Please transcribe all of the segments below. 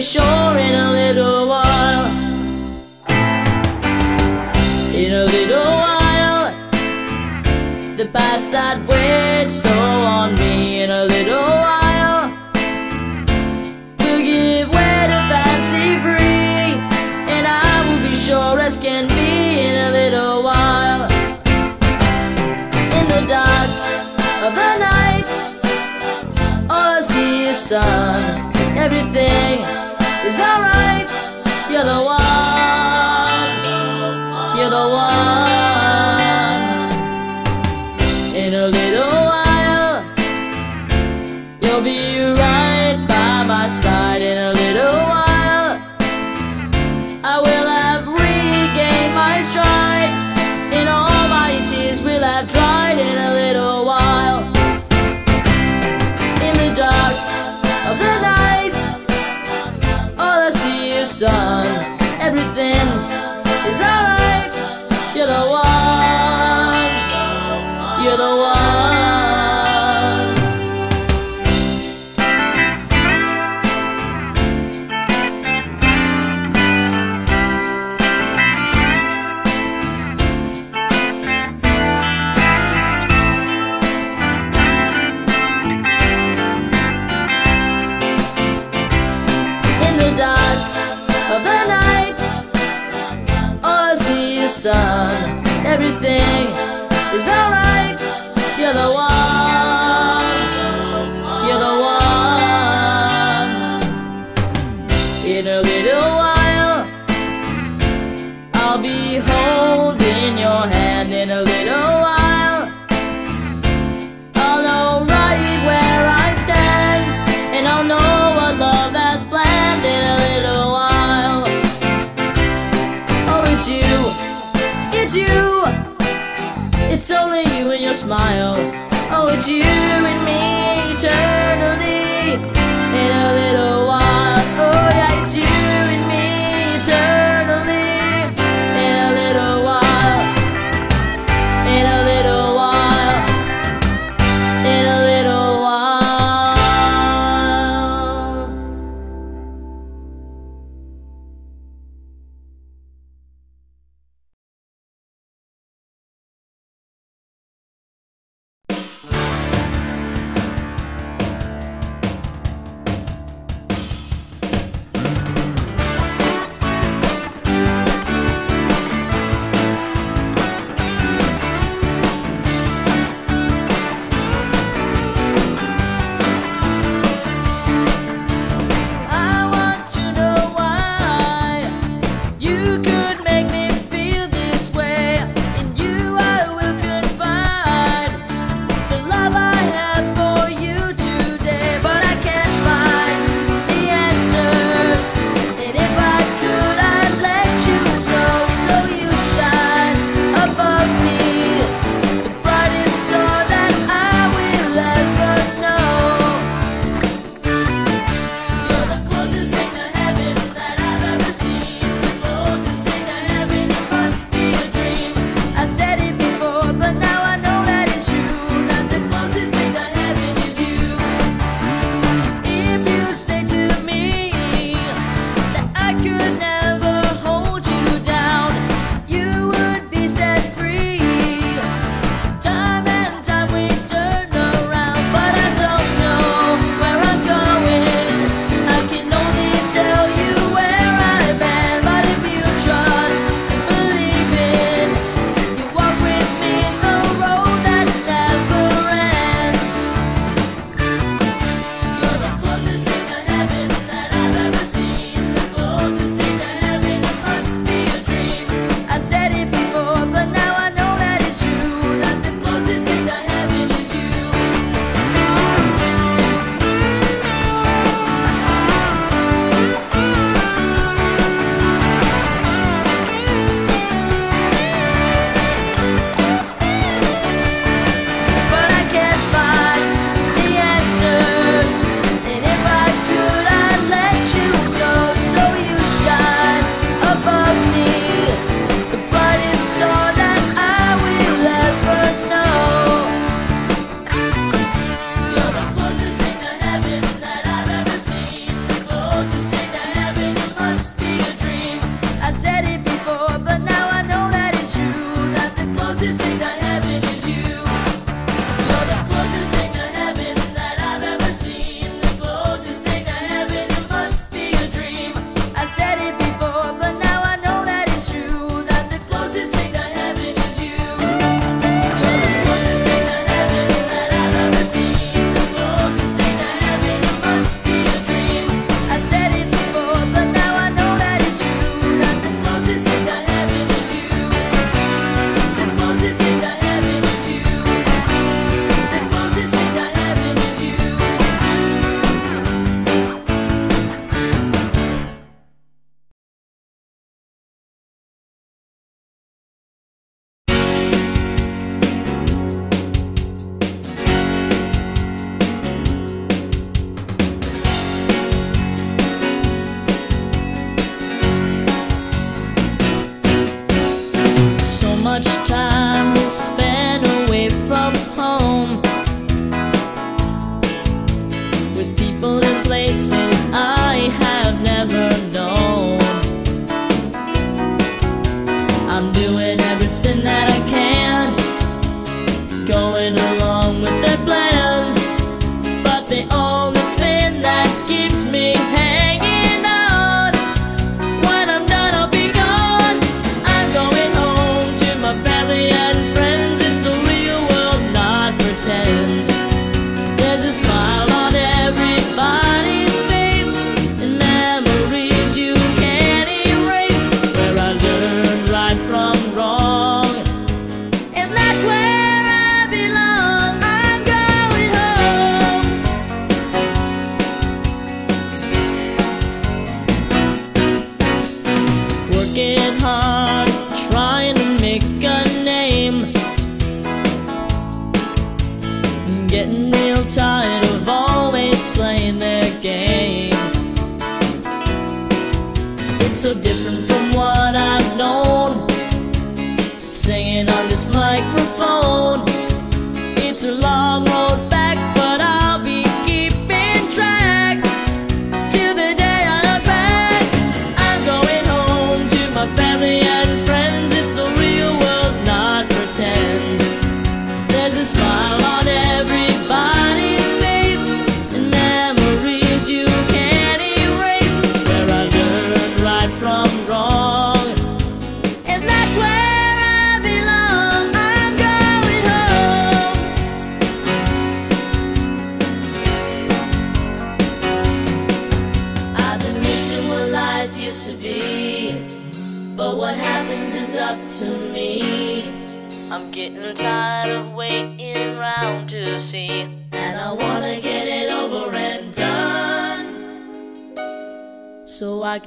sure in a little while. In a little while The past that weighed so on me. In a little while We'll give way to fancy free. And I will be sure as can be In a little while. In the dark of the night All I see is sun. Everything is alright, you're the one. smile. Oh, it's you and me.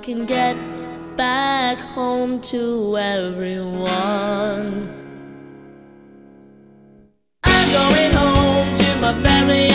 can get back home to everyone. I'm going home to my family.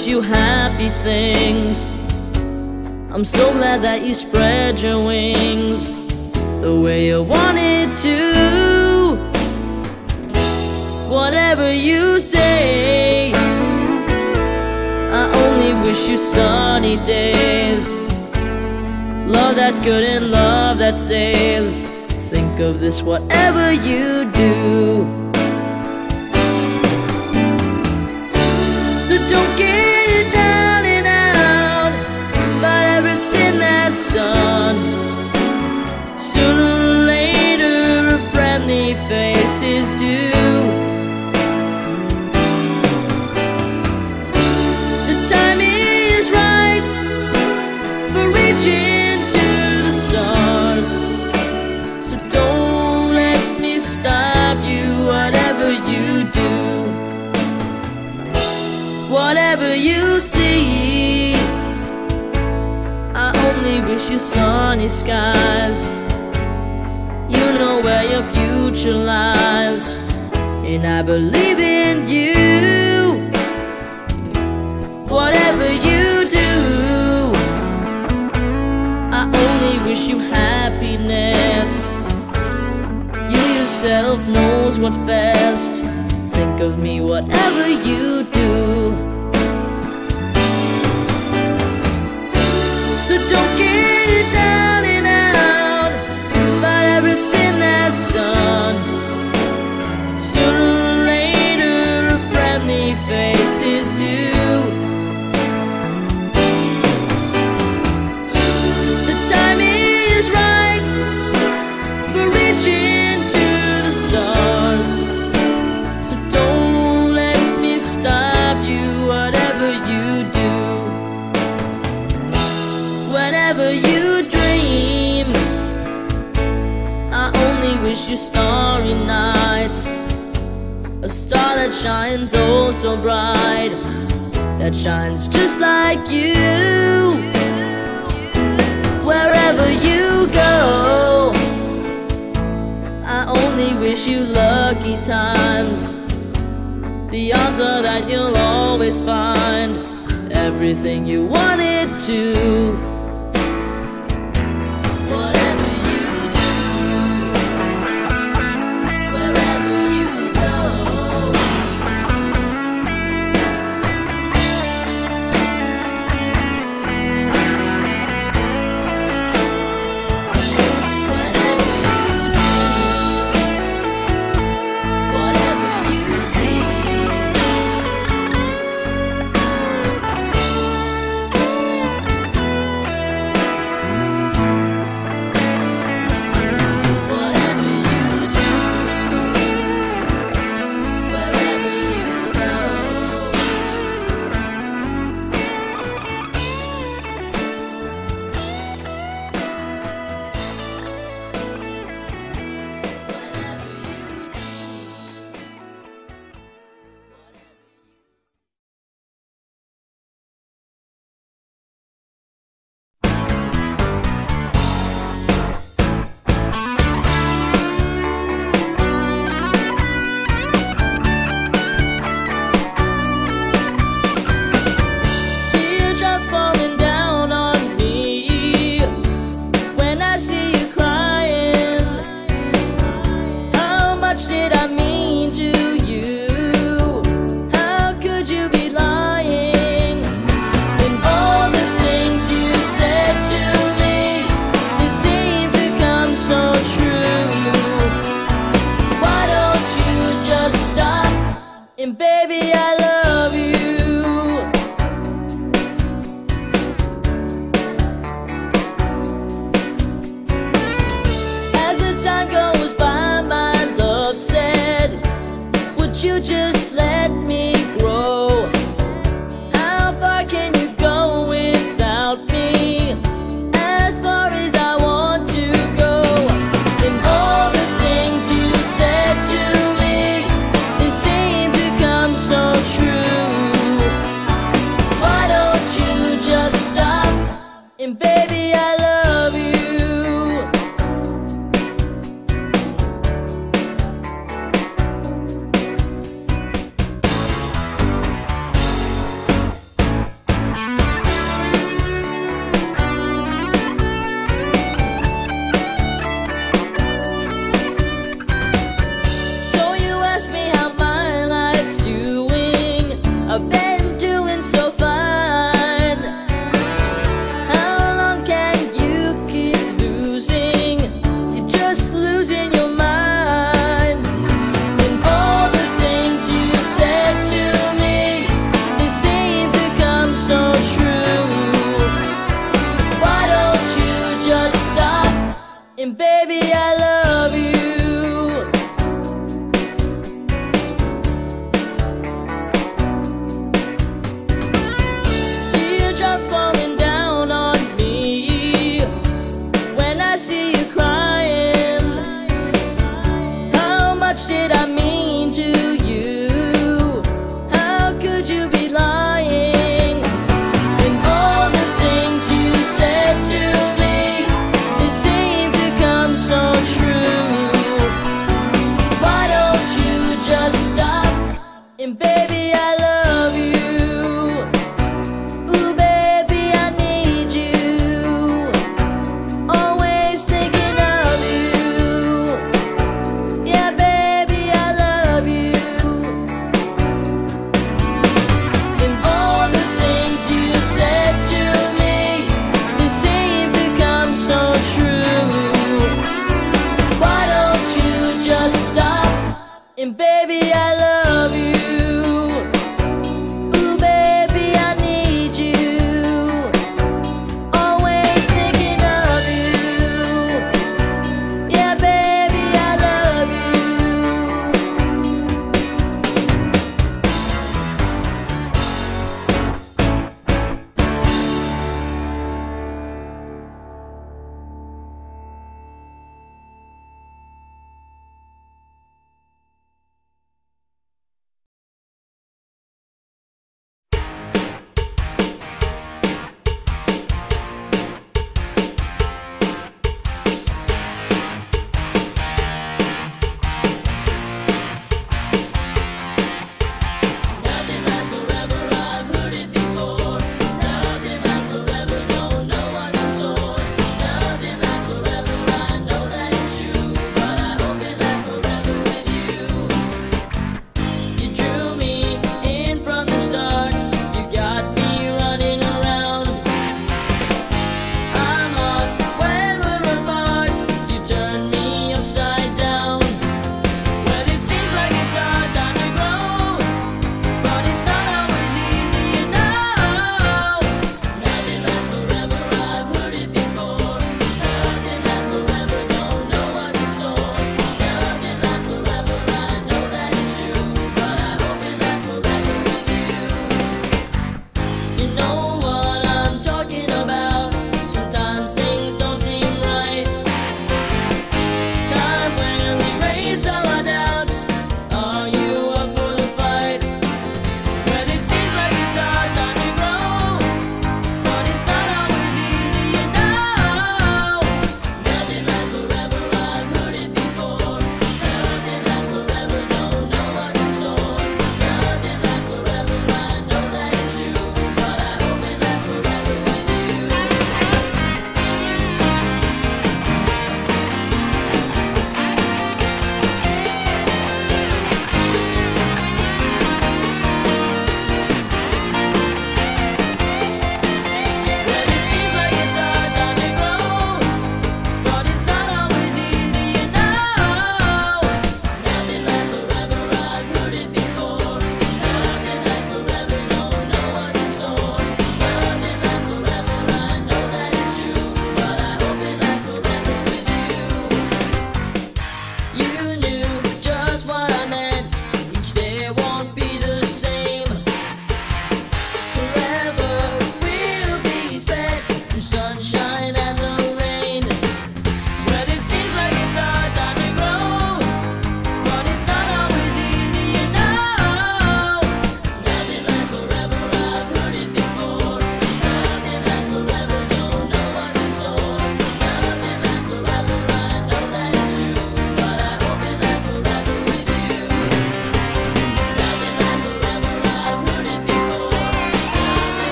wish you happy things. I'm so glad that you spread your wings the way you wanted to. Whatever you say, I only wish you sunny days. Love that's good and love that saves. Think of this, whatever you do. So don't. wish you happiness. You yourself knows what's best. Think of me whatever you do. So don't get down. wish you starry nights. A star that shines oh so bright That shines just like you. Wherever you go I only wish you lucky times. The odds are that you'll always find Everything you wanted to.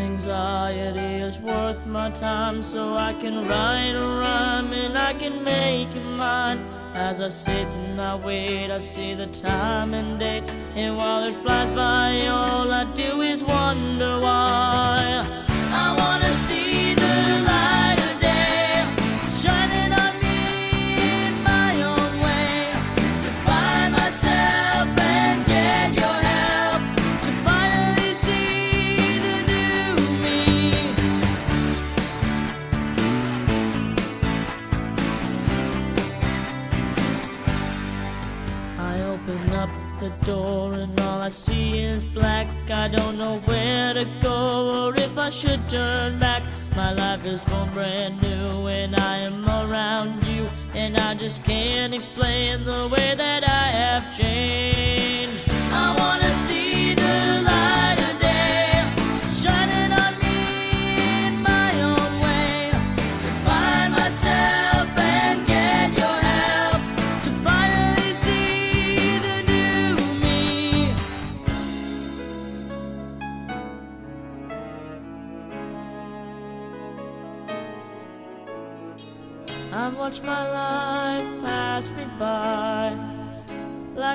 Anxiety is worth my time So I can write a rhyme and I can make it mine. As I sit and I wait, I see the time and date And while it flies by, all I do is wonder why door and all I see is black. I don't know where to go or if I should turn back. My life is born brand new and I am around you. And I just can't explain the way that I have changed.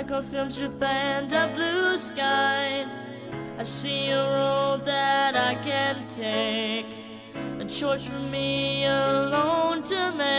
Like a film strip and a blue sky. I see a road that I can take, a choice for me alone to make.